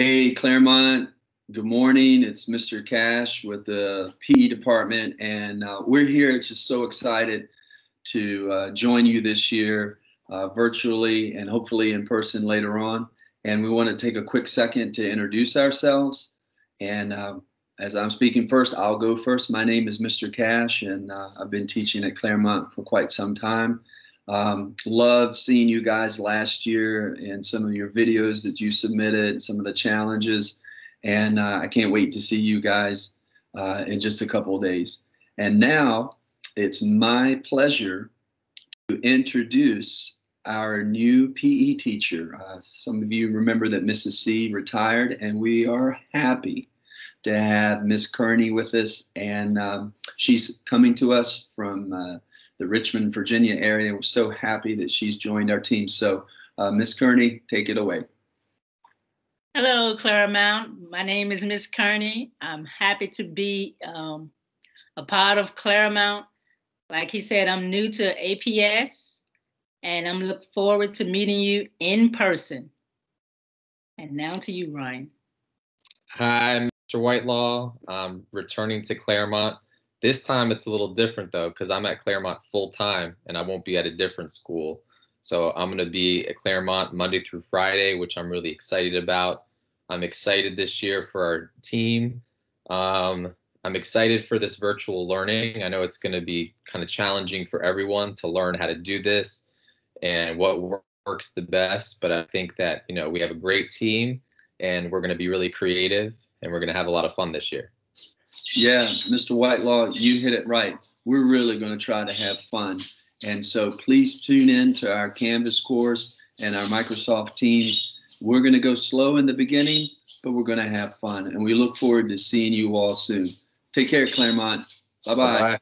Hey, Claremont. Good morning. It's Mr. Cash with the PE department, and uh, we're here just so excited to uh, join you this year uh, virtually and hopefully in person later on. And we want to take a quick second to introduce ourselves. And uh, as I'm speaking first, I'll go first. My name is Mr. Cash, and uh, I've been teaching at Claremont for quite some time. Um, seeing you guys last year and some of your videos that you submitted, some of the challenges, and uh, I can't wait to see you guys uh, in just a couple of days. And now it's my pleasure to introduce our new PE teacher. Uh, some of you remember that Mrs. C retired, and we are happy to have Miss Kearney with us, and um, she's coming to us from uh, the Richmond, Virginia area. We're so happy that she's joined our team. So, uh, Miss Kearney, take it away. Hello, Claremont. My name is Miss Kearney. I'm happy to be um, a part of Claremont. Like he said, I'm new to APS, and I'm look forward to meeting you in person. And now to you, Ryan. Hi, Mr. Whitelaw. I'm returning to Claremont. This time it's a little different though, because I'm at Claremont full time and I won't be at a different school. So I'm going to be at Claremont Monday through Friday, which I'm really excited about. I'm excited this year for our team. Um, I'm excited for this virtual learning. I know it's going to be kind of challenging for everyone to learn how to do this and what works the best. But I think that, you know, we have a great team and we're going to be really creative and we're going to have a lot of fun this year. Yeah, Mr. Whitelaw, you hit it right. We're really going to try to have fun. And so please tune in to our Canvas course and our Microsoft Teams. We're going to go slow in the beginning, but we're going to have fun. And we look forward to seeing you all soon. Take care, Claremont. Bye-bye. bye bye